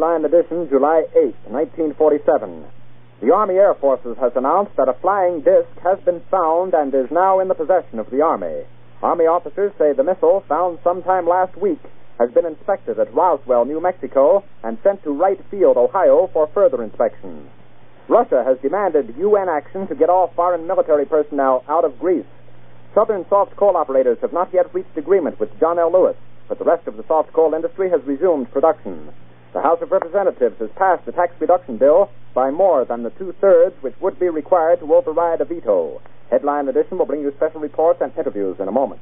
Headline edition, July 8, 1947. The Army Air Forces has announced that a flying disc has been found and is now in the possession of the Army. Army officers say the missile, found sometime last week, has been inspected at Roswell, New Mexico, and sent to Wright Field, Ohio, for further inspection. Russia has demanded UN action to get all foreign military personnel out of Greece. Southern soft coal operators have not yet reached agreement with John L. Lewis, but the rest of the soft coal industry has resumed production. The House of Representatives has passed the tax reduction bill by more than the two thirds which would be required to override a veto. Headline edition will bring you special reports and interviews in a moment.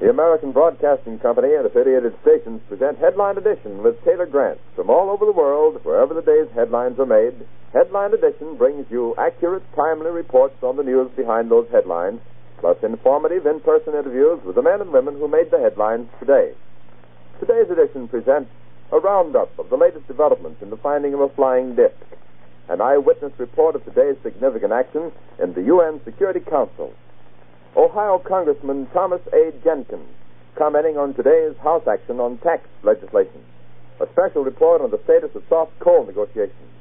The American Broadcasting Company and affiliated stations present Headline Edition with Taylor Grant. From all over the world, wherever the day's headlines are made, Headline Edition brings you accurate, timely reports on the news behind those headlines, plus informative in-person interviews with the men and women who made the headlines today. Today's edition presents a roundup of the latest developments in the finding of a flying disc, an eyewitness report of today's significant action in the UN Security Council. Ohio Congressman Thomas A. Jenkins commenting on today's House action on tax legislation. A special report on the status of soft coal negotiations.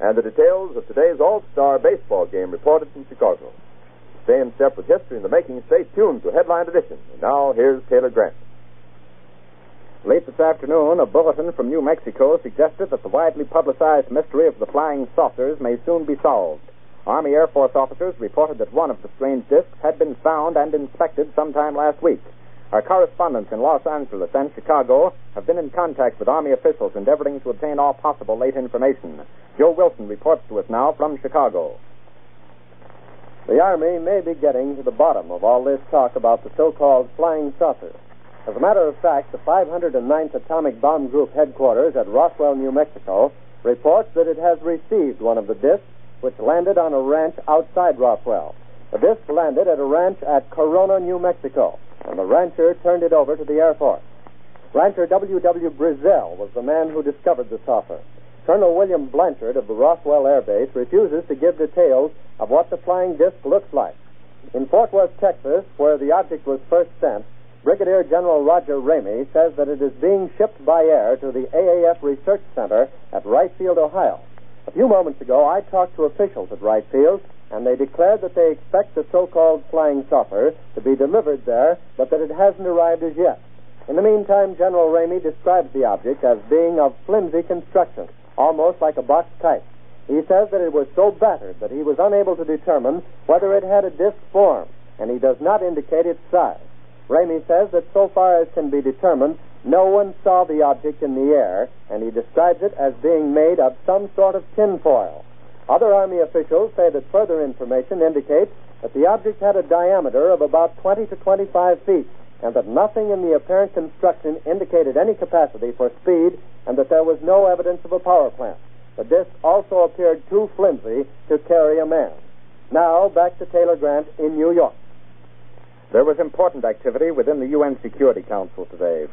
And the details of today's All-Star baseball game reported from Chicago. Stay in step with history in the making. Stay tuned to Headline Edition. And now, here's Taylor Grant. Late this afternoon, a bulletin from New Mexico suggested that the widely publicized mystery of the flying saucers may soon be solved. Army Air Force officers reported that one of the strange discs had been found and inspected sometime last week. Our correspondents in Los Angeles and Chicago have been in contact with Army officials endeavoring to obtain all possible late information. Joe Wilson reports to us now from Chicago. The Army may be getting to the bottom of all this talk about the so called flying saucer. As a matter of fact, the 509th Atomic Bomb Group headquarters at Roswell, New Mexico, reports that it has received one of the discs which landed on a ranch outside Roswell. The disc landed at a ranch at Corona, New Mexico, and the rancher turned it over to the Air Force. Rancher W. W. Brazel was the man who discovered the saucer. Colonel William Blanchard of the Roswell Air Base refuses to give details of what the flying disc looks like. In Fort Worth, Texas, where the object was first sent, Brigadier General Roger Ramey says that it is being shipped by air to the AAF Research Center at Wright Field, Ohio. A few moments ago, I talked to officials at Wright Field, and they declared that they expect the so-called flying saucer to be delivered there, but that it hasn't arrived as yet. In the meantime, General Ramey describes the object as being of flimsy construction, almost like a box kite. He says that it was so battered that he was unable to determine whether it had a disc form, and he does not indicate its size. Ramey says that so far as can be determined, no one saw the object in the air, and he describes it as being made of some sort of tinfoil. Other Army officials say that further information indicates that the object had a diameter of about 20 to 25 feet, and that nothing in the apparent construction indicated any capacity for speed, and that there was no evidence of a power plant. The disc also appeared too flimsy to carry a man. Now, back to Taylor Grant in New York. There was important activity within the UN Security Council today.